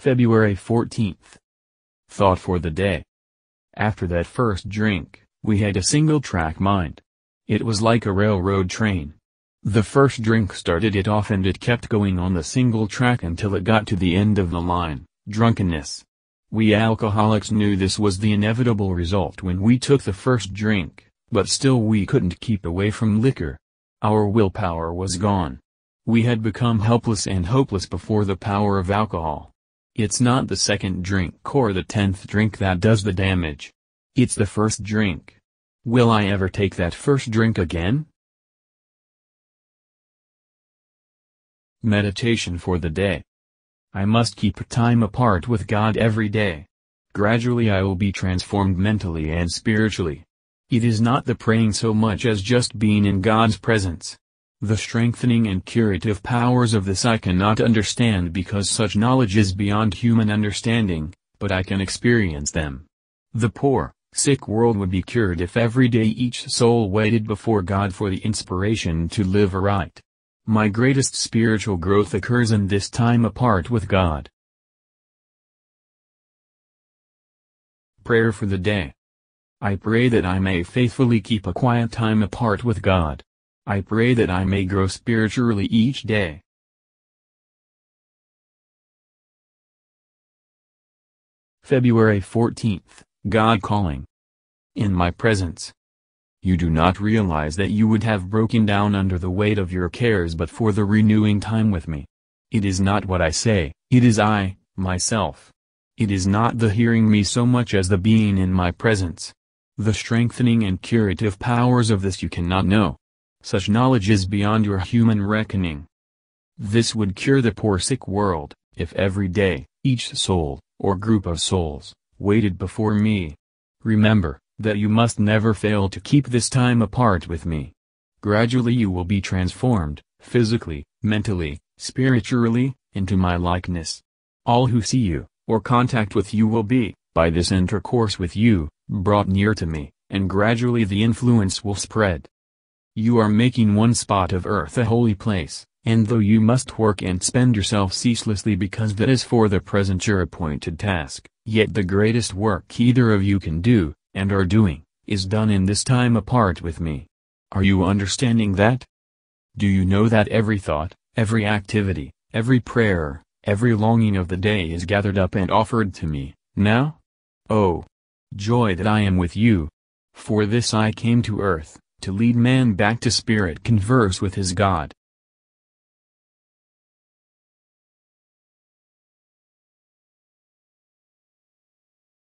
February 14th. Thought for the day. After that first drink, we had a single-track mind. It was like a railroad train. The first drink started it off and it kept going on the single track until it got to the end of the line, drunkenness. We alcoholics knew this was the inevitable result when we took the first drink, but still we couldn't keep away from liquor. Our willpower was gone. We had become helpless and hopeless before the power of alcohol. It's not the second drink or the tenth drink that does the damage. It's the first drink. Will I ever take that first drink again? Meditation for the day. I must keep time apart with God every day. Gradually I will be transformed mentally and spiritually. It is not the praying so much as just being in God's presence. The strengthening and curative powers of this I cannot understand because such knowledge is beyond human understanding, but I can experience them. The poor, sick world would be cured if every day each soul waited before God for the inspiration to live aright. My greatest spiritual growth occurs in this time apart with God. Prayer for the Day I pray that I may faithfully keep a quiet time apart with God. I pray that I may grow spiritually each day. February 14th, God calling. In my presence. You do not realize that you would have broken down under the weight of your cares but for the renewing time with me. It is not what I say, it is I, myself. It is not the hearing me so much as the being in my presence. The strengthening and curative powers of this you cannot know. Such knowledge is beyond your human reckoning. This would cure the poor sick world, if every day, each soul, or group of souls, waited before me. Remember, that you must never fail to keep this time apart with me. Gradually you will be transformed, physically, mentally, spiritually, into my likeness. All who see you, or contact with you will be, by this intercourse with you, brought near to me, and gradually the influence will spread. You are making one spot of earth a holy place, and though you must work and spend yourself ceaselessly because that is for the present your appointed task, yet the greatest work either of you can do, and are doing, is done in this time apart with me. Are you understanding that? Do you know that every thought, every activity, every prayer, every longing of the day is gathered up and offered to me, now? Oh! Joy that I am with you! For this I came to earth, to lead man back to spirit converse with his God.